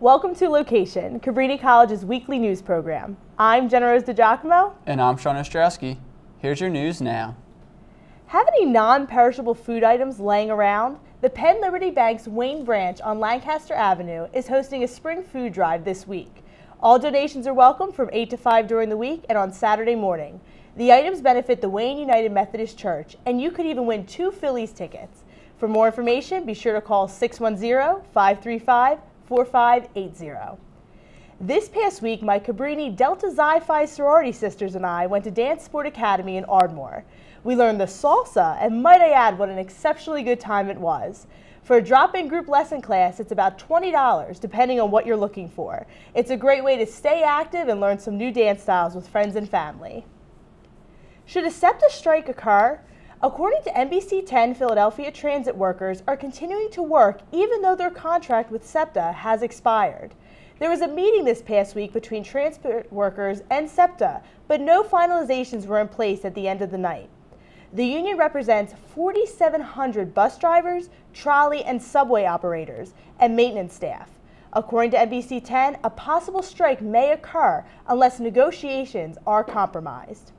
Welcome to LOQation, Cabrini College's weekly news program. I'm Jenna Rose DiGiacomo. And I'm Sean Ostrowski. Here's your news now. Have any non-perishable food items laying around? The Penn Liberty Bank's Wayne branch on Lancaster Avenue is hosting a spring food drive this week. All donations are welcome from 8 to 5 during the week and on Saturday morning. The items benefit the Wayne United Methodist Church, and you could even win two Phillies tickets. For more information, be sure to call 610 535 4580. This past week, my Cabrini Delta Xi Phi sorority sisters and I went to Dance Sport Academy in Ardmore. We learned the salsa, and might I add, what an exceptionally good time it was. For a drop-in group lesson class, it's about $20, depending on what you're looking for. It's a great way to stay active and learn some new dance styles with friends and family. Should a SEPTA strike occur? According to NBC 10, Philadelphia transit workers are continuing to work even though their contract with SEPTA has expired. There was a meeting this past week between transport workers and SEPTA, but no finalizations were in place at the end of the night. The union represents 4,700 bus drivers, trolley, and subway operators, and maintenance staff. According to NBC 10, a possible strike may occur unless negotiations are compromised.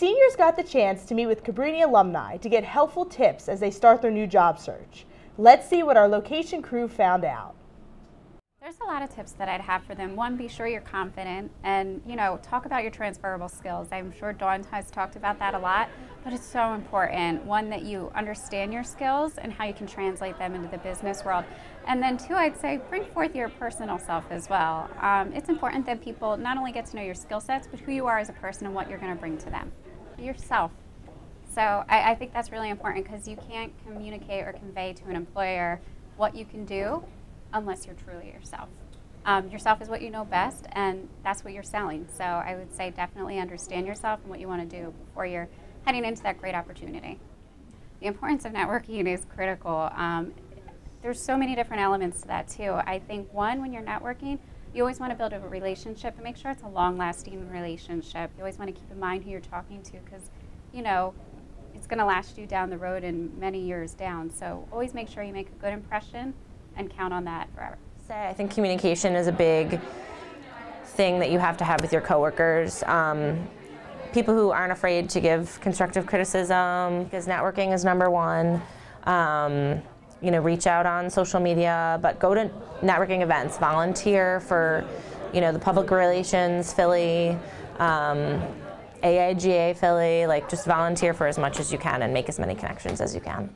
Seniors got the chance to meet with Cabrini alumni to get helpful tips as they start their new job search. Let's see what our LOQation crew found out. There's a lot of tips that I'd have for them. One, be sure you're confident and, you know, talk about your transferable skills. I'm sure Dawn has talked about that a lot, but it's so important. One, that you understand your skills and how you can translate them into the business world. And then two, I'd say bring forth your personal self as well. Um, it's important that people not only get to know your skill sets, but who you are as a person and what you're going to bring to them. Yourself. So I, I think that's really important because you can't communicate or convey to an employer what you can do unless you're truly yourself. Um, yourself is what you know best, and that's what you're selling. So I would say definitely understand yourself and what you want to do before you're heading into that great opportunity. The importance of networking is critical. Um, there's so many different elements to that too. I think one, when you're networking, you always want to build a relationship and make sure it's a long-lasting relationship. You always want to keep in mind who you're talking to because, you know, it's going to last you down the road and many years down. So always make sure you make a good impression and count on that forever. I think communication is a big thing that you have to have with your coworkers. Um, people who aren't afraid to give constructive criticism, because networking is number one. Um, you know, reach out on social media, but go to networking events, volunteer for, you know, the public relations Philly, um, AIGA Philly, like just volunteer for as much as you can and make as many connections as you can.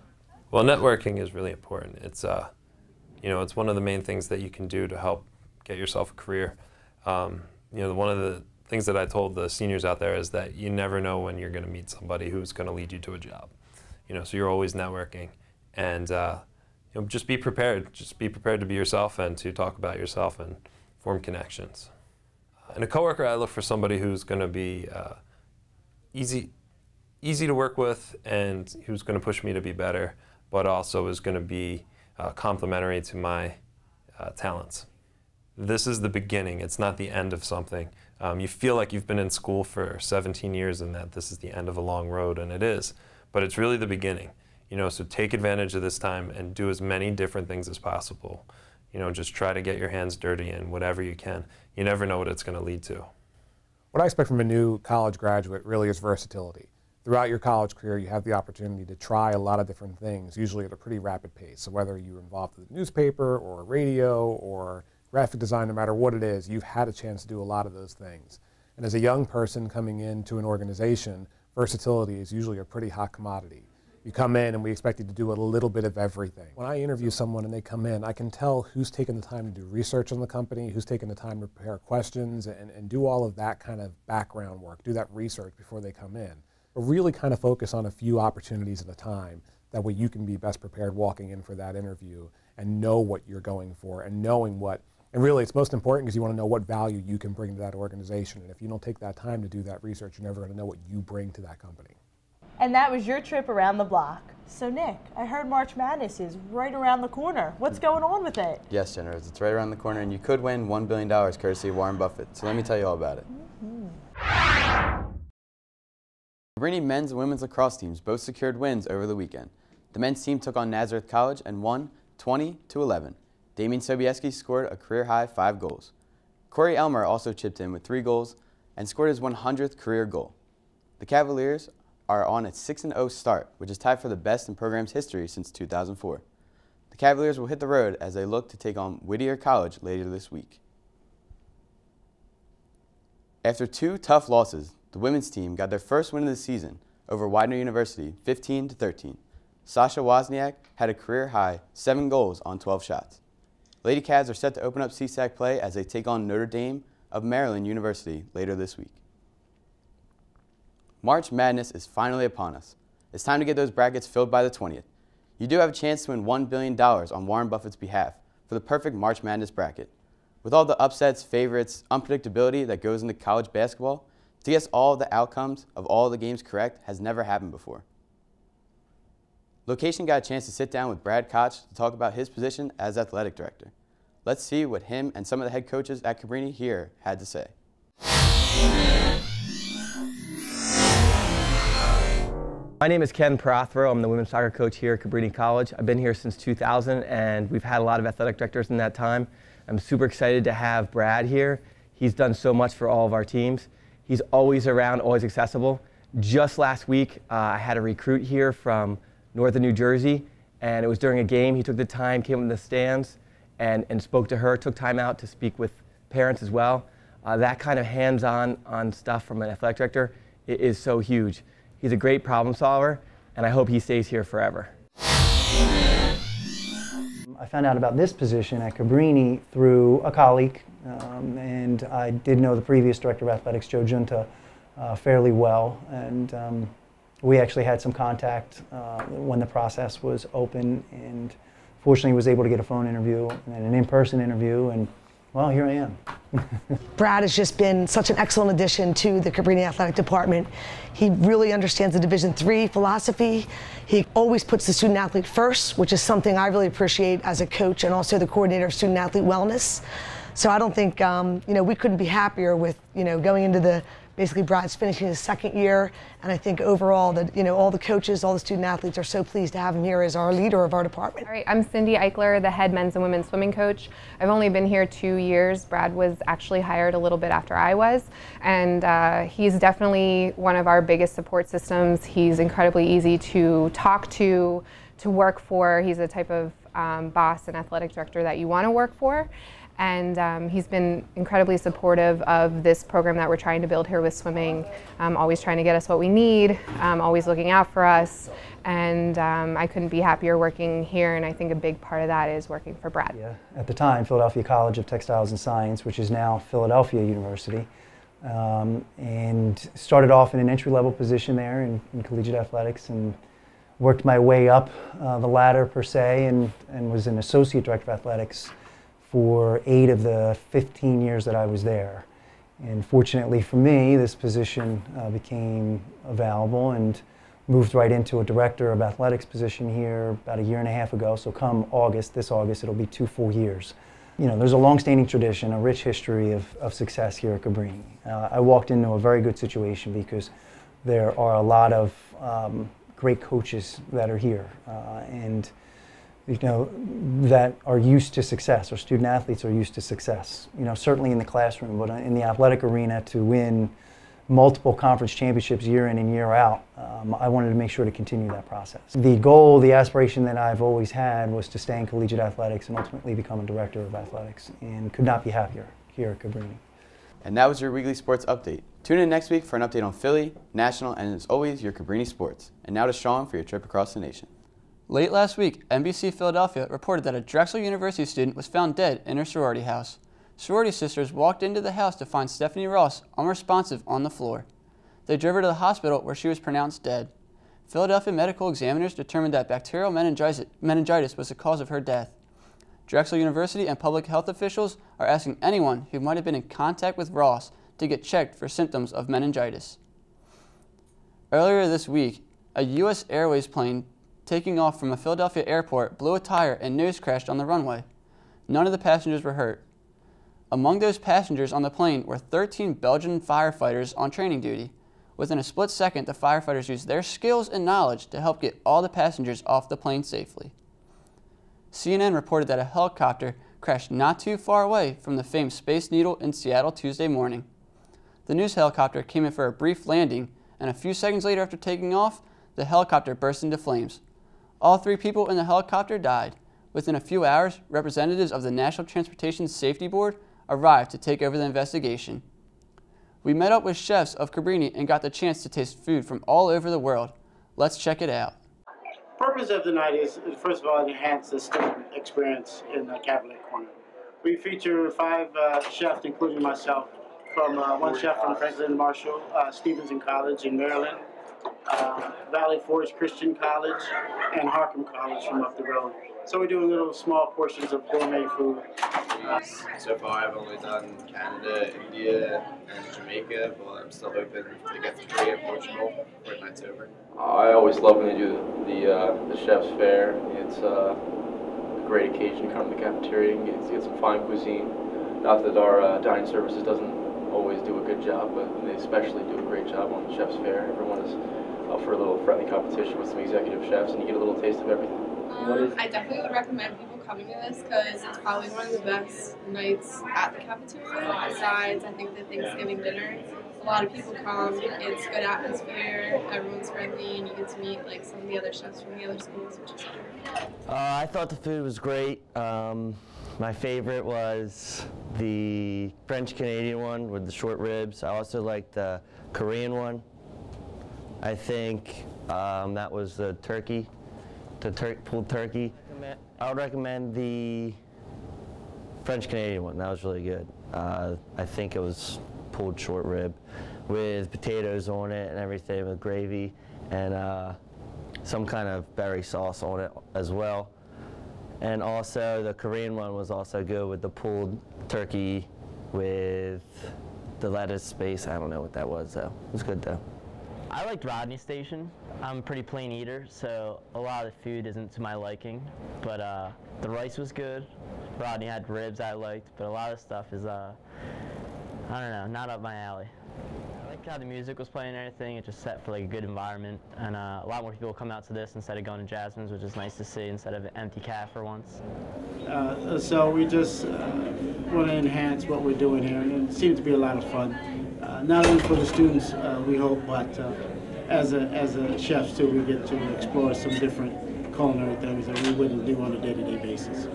Well, networking is really important. It's uh, you know, it's one of the main things that you can do to help get yourself a career. Um, you know, one of the things that I told the seniors out there is that you never know when you're going to meet somebody who's going to lead you to a job. You know, so you're always networking, and uh, you know, just be prepared. Just be prepared to be yourself and to talk about yourself and form connections. And a coworker, I look for somebody who's going to be uh, easy, easy to work with, and who's going to push me to be better, but also is going to be uh, complementary to my uh, talents. This is the beginning, it's not the end of something. Um, you feel like you've been in school for 17 years and that this is the end of a long road, and it is, but it's really the beginning. You know, so take advantage of this time and do as many different things as possible. You know, just try to get your hands dirty in whatever you can. You never know what it's going to lead to. What I expect from a new college graduate really is versatility throughout your college career, you have the opportunity to try a lot of different things, usually at a pretty rapid pace. So whether you're involved with a newspaper or radio or graphic design, no matter what it is, you've had a chance to do a lot of those things. And as a young person coming into an organization, versatility is usually a pretty hot commodity. You come in and we expect you to do a little bit of everything. When I interview someone and they come in, I can tell who's taken the time to do research on the company, who's taken the time to prepare questions and, and do all of that kind of background work, do that research before they come in but really kind of focus on a few opportunities at a time. That way you can be best prepared walking in for that interview and know what you're going for and knowing what, and really it's most important because you want to know what value you can bring to that organization. And if you don't take that time to do that research, you're never going to know what you bring to that company. And that was your trip around the block. So Nick, I heard March Madness is right around the corner. What's going on with it? Yes, Jennifer, it's right around the corner, and you could win $1 billion courtesy of Warren Buffett. So let me tell you all about it. Mm -hmm. Men's and women's lacrosse teams both secured wins over the weekend. The men's team took on Nazareth College and won 20 to 11. Damien Sobieski scored a career-high five goals. Corey Elmer also chipped in with three goals and scored his 100th career goal. The Cavaliers are on a 6-0 start, which is tied for the best in program's history since 2004. The Cavaliers will hit the road as they look to take on Whittier College later this week. After two tough losses, the women's team got their first win of the season over Widener University 15 to 13. Sasha Wozniak had a career high 7 goals on 12 shots. Lady Cavs are set to open up CSAC play as they take on Notre Dame of Maryland University later this week. March Madness is finally upon us. It's time to get those brackets filled by the 20th. You do have a chance to win $1 billion on Warren Buffett's behalf for the perfect March Madness bracket. With all the upsets, favorites, unpredictability that goes into college basketball, to guess all the outcomes of all the games correct has never happened before. LOQation got a chance to sit down with Brad Koch to talk about his position as athletic director. Let's see what him and some of the head coaches at Cabrini here had to say. My name is Ken Prothero. I'm the women's soccer coach here at Cabrini College. I've been here since 2000 and we've had a lot of athletic directors in that time. I'm super excited to have Brad here. He's done so much for all of our teams. He's always around, always accessible. Just last week, uh, I had a recruit here from northern New Jersey and it was during a game. He took the time, came in the stands and, and spoke to her, took time out to speak with parents as well. Uh, that kind of hands-on on stuff from an athletic director is so huge. He's a great problem solver, and I hope he stays here forever. I found out about this position at Cabrini through a colleague, um, and I did know the previous director of athletics, Joe Junta, uh, fairly well, and um, we actually had some contact uh, when the process was open, and fortunately was able to get a phone interview and an in-person interview, and well, here I am. Brad has just been such an excellent addition to the Cabrini Athletic Department. He really understands the Division three philosophy. He always puts the student athlete first, which is something I really appreciate as a coach and also the coordinator of student athlete wellness. So I don't think um, you know we couldn't be happier with you know going into the basically Brad's finishing his second year, and I think overall that you know all the coaches, all the student athletes are so pleased to have him here as our leader of our department. All right, I'm Cindy Eichler, the head men's and women's swimming coach. I've only been here two years. Brad was actually hired a little bit after I was, and uh, he's definitely one of our biggest support systems. He's incredibly easy to talk to, to work for. He's the type of um, boss and athletic director that you want to work for and um, he's been incredibly supportive of this program that we're trying to build here with swimming, um, always trying to get us what we need, um, always looking out for us, and um, I couldn't be happier working here, and I think a big part of that is working for Brad. Yeah. At the time, Philadelphia College of Textiles and Science, which is now Philadelphia University, um, and started off in an entry-level position there in, in, collegiate athletics, and worked my way up uh, the ladder per se, and, and was an associate director of athletics for eight of the 15 years that I was there. And fortunately for me, this position uh, became available and moved right into a director of athletics position here about a year and a half ago. So come August, this August, it'll be two full years. You know, there's a long-standing tradition, a rich history of, of success here at Cabrini. Uh, I walked into a very good situation because there are a lot of um, great coaches that are here. Uh, and you know, that are used to success, or student athletes are used to success. You know, certainly in the classroom, but in the athletic arena, to win multiple conference championships year in and year out, um, I wanted to make sure to continue that process. The goal, the aspiration that I've always had was to stay in collegiate athletics and ultimately become a director of athletics, and could not be happier here at Cabrini. And that was your weekly sports update. Tune in next week for an update on Philly, National, and as always, your Cabrini sports. And now to Sean for your trip across the nation. Late last week, NBC Philadelphia reported that a Drexel University student was found dead in her sorority house. Sorority sisters walked into the house to find Stephanie Ross unresponsive on the floor. They drove her to the hospital where she was pronounced dead. Philadelphia medical examiners determined that bacterial meningitis was the cause of her death. Drexel University and public health officials are asking anyone who might have been in contact with Ross to get checked for symptoms of meningitis. Earlier this week, a U.S. Airways plane taking off from a Philadelphia airport, blew a tire and nose crashed on the runway. None of the passengers were hurt. Among those passengers on the plane were 13 Belgian firefighters on training duty. Within a split second, the firefighters used their skills and knowledge to help get all the passengers off the plane safely. CNN reported that a helicopter crashed not too far away from the famed Space Needle in Seattle Tuesday morning. The news helicopter came in for a brief landing, and a few seconds later after taking off, the helicopter burst into flames. All three people in the helicopter died. Within a few hours, representatives of the National Transportation Safety Board arrived to take over the investigation. We met up with chefs of Cabrini and got the chance to taste food from all over the world. Let's check it out. purpose of the night is, first of all, enhance the student experience in the Cabinet Corner. We feature five uh, chefs, including myself, from uh, one chef from Franklin Marshall, uh, Stevenson College in Maryland, uh, Valley Forge Christian College, and Harcum College from up the road. So we're doing little small portions of gourmet food. Uh, So far, I've only done Canada, India, and Jamaica, but I'm still hoping to get to Korea and Portugal before night's over. I always love when they do the uh, the chef's fair. It's uh, a great occasion to come to the cafeteria and get, get some fine cuisine. Not that our uh, dining services doesn't always do a good job, but they especially do a great job on the chef's fair. Everyone is up for a little friendly competition with some executive chefs, and you get a little taste of everything. Um, I definitely would recommend people coming to this because it's probably one of the best nights at the cafeteria. Besides, I think the Thanksgiving dinner, a lot of people come. It's good atmosphere. Everyone's friendly, and you get to meet like some of the other chefs from the other schools, which is cool. Uh, I thought the food was great. Um, my favorite was the French Canadian one with the short ribs. I also liked the Korean one. I think um, that was the turkey, the tur- pulled turkey. I would recommend the French Canadian one. That was really good. Uh, I think it was pulled short rib with potatoes on it and everything with gravy and uh, some kind of berry sauce on it as well. And also the Korean one was also good with the pulled turkey with the lettuce space. I don't know what that was though. It was good though. I liked Rodney Station. I'm a pretty plain eater, so a lot of the food isn't to my liking. But uh, the rice was good. Rodney had ribs I liked, but a lot of stuff is, uh, I don't know, not up my alley. I how the music was playing and everything. It just set for like a good environment, and uh, a lot more people come out to this instead of going to Jazzman's, which is nice to see instead of an empty caf for once. Uh, so we just uh, want to enhance what we're doing here, and it seems to be a lot of fun. Uh, not only for the students, uh, we hope, but uh, as a as a chefs too, we get to explore some different culinary things that we wouldn't do on a day-to-day basis.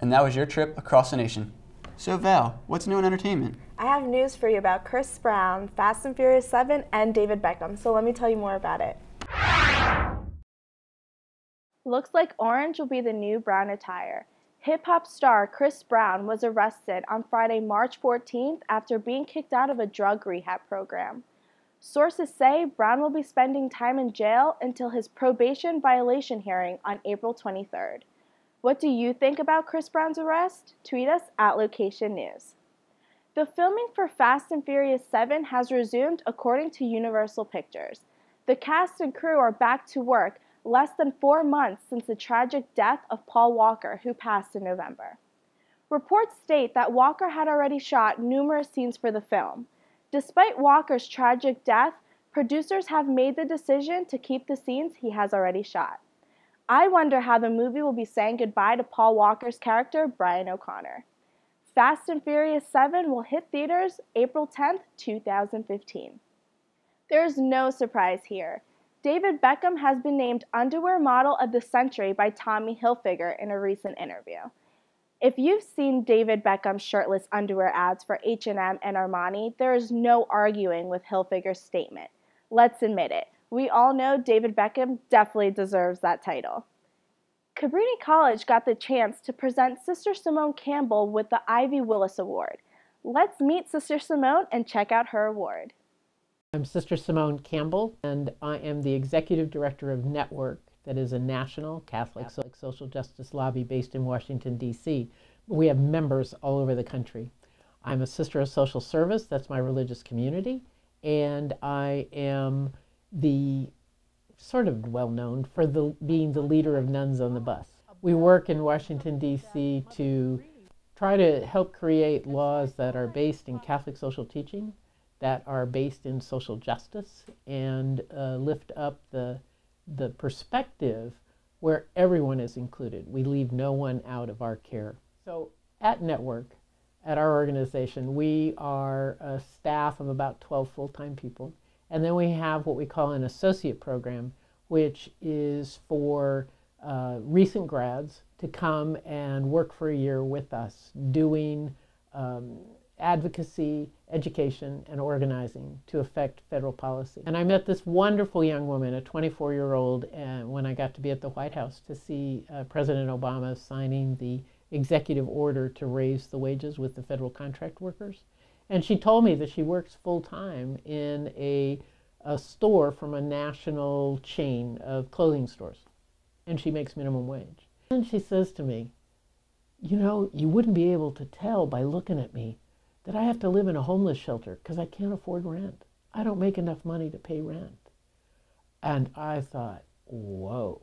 And that was your trip across the nation. So, Val, what's new in entertainment? I have news for you about Chris Brown, Fast and Furious 7, and David Beckham, so let me tell you more about it. Looks like orange will be the new brown attire. Hip hop star Chris Brown was arrested on Friday, March 14th after being kicked out of a drug rehab program. Sources say Brown will be spending time in jail until his probation violation hearing on April 23rd. What do you think about Chris Brown's arrest? Tweet us at LOQation News. The filming for Fast and Furious 7 has resumed according to Universal Pictures. The cast and crew are back to work less than four months since the tragic death of Paul Walker, who passed in November. Reports state that Walker had already shot numerous scenes for the film. Despite Walker's tragic death, producers have made the decision to keep the scenes he has already shot. I wonder how the movie will be saying goodbye to Paul Walker's character, Brian O'Connor. Fast and Furious 7 will hit theaters April 10th, 2015. There is no surprise here. David Beckham has been named Underwear Model of the Century by Tommy Hilfiger in a recent interview. If you've seen David Beckham's shirtless underwear ads for H&M and Armani, there is no arguing with Hilfiger's statement. Let's admit it. We all know David Beckham definitely deserves that title. Cabrini College got the chance to present Sister Simone Campbell with the Ivy Willis Award. Let's meet Sister Simone and check out her award. I'm Sister Simone Campbell, and I am the Executive Director of Network, that is a national Catholic social justice lobby based in Washington, D.C. We have members all over the country. I'm a Sister of Social Service, that's my religious community, and I am the sort of well known for the, being the leader of Nuns on the Bus. We work in Washington, D.C. to try to help create laws that are based in Catholic social teaching, that are based in social justice, and uh, lift up the, the perspective where everyone is included. We leave no one out of our care. So at Network, at our organization, we are a staff of about 12 full-time people. And then we have what we call an associate program, which is for uh, recent grads to come and work for a year with us, doing um, advocacy, education, and organizing to affect federal policy. And I met this wonderful young woman, a 24 year old, uh, when I got to be at the White House to see uh, President Obama signing the executive order to raise the wages with the federal contract workers. And she told me that she works full time in a, a store from a national chain of clothing stores, and she makes minimum wage. And she says to me, You know, you wouldn't be able to tell by looking at me that I have to live in a homeless shelter because I can't afford rent. I don't make enough money to pay rent. And I thought, whoa,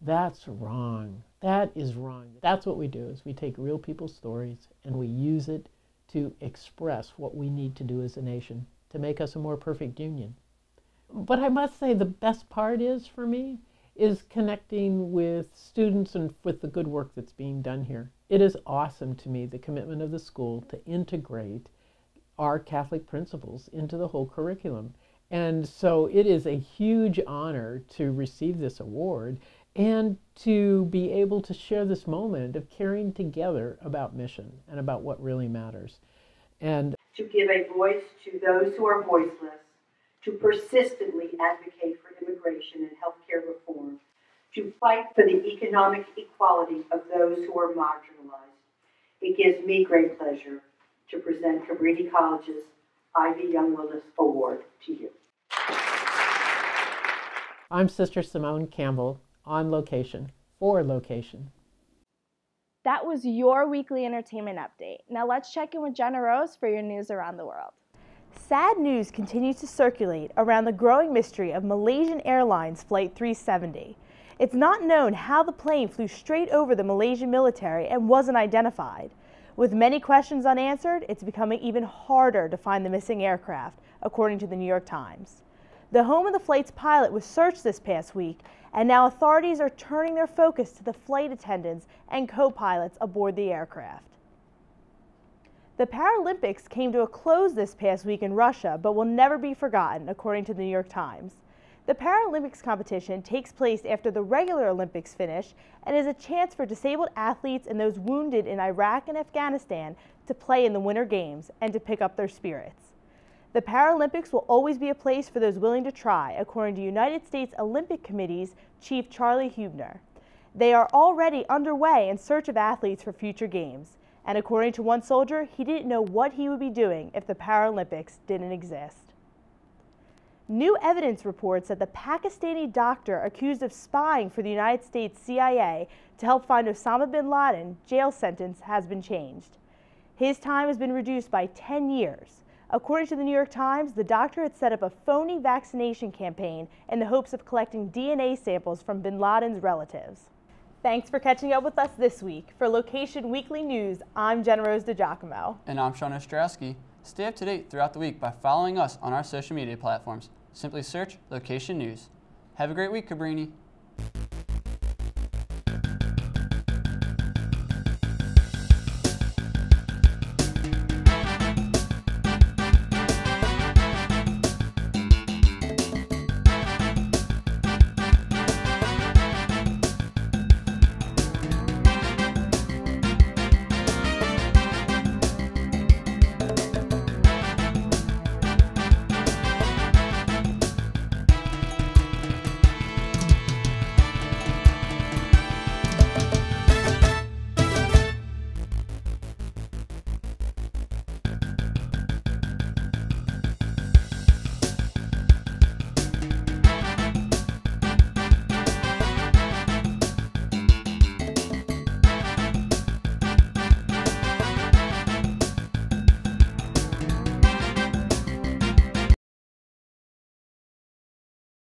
that's wrong. That is wrong. That's what we do is we take real people's stories and we use it to express what we need to do as a nation to make us a more perfect union. But I must say the best part is for me is connecting with students and with the good work that's being done here. It is awesome to me the commitment of the school to integrate our Catholic principles into the whole curriculum. And so it is a huge honor to receive this award and to be able to share this moment of caring together about mission and about what really matters. And to give a voice to those who are voiceless, to persistently advocate for immigration and healthcare reform, to fight for the economic equality of those who are marginalized. It gives me great pleasure to present Cabrini College's Ivy Young Willis Award to you. I'm Sister Simone Campbell on location, for LOQation. That was your weekly entertainment update. Now let's check in with Jenna Rose for your news around the world. Sad news continues to circulate around the growing mystery of Malaysian Airlines Flight 370. It's not known how the plane flew straight over the Malaysian military and wasn't identified. With many questions unanswered, it's becoming even harder to find the missing aircraft, according to the New York Times. The home of the flight's pilot was searched this past week, and now authorities are turning their focus to the flight attendants and co-pilots aboard the aircraft. The Paralympics came to a close this past week in Russia, but will never be forgotten, according to the New York Times. The Paralympics competition takes place after the regular Olympics finish and is a chance for disabled athletes and those wounded in Iraq and Afghanistan to play in the Winter Games and to pick up their spirits. The Paralympics will always be a place for those willing to try, according to United States Olympic Committee's Chief Charlie Huebner. They are already underway in search of athletes for future games, and according to one soldier, he didn't know what he would be doing if the Paralympics didn't exist. New evidence reports that the Pakistani doctor accused of spying for the United States CIA to help find Osama bin Laden jail sentence has been changed. His time has been reduced by 10 years. According to the New York Times, the doctor had set up a phony vaccination campaign in the hopes of collecting DNA samples from bin Laden's relatives. Thanks for catching up with us this week. For LOQation Weekly News, I'm Jen Rose DiGiacomo. And I'm Sean Ostrowski. Stay up to date throughout the week by following us on our social media platforms. Simply search LOQation News. Have a great week, Cabrini.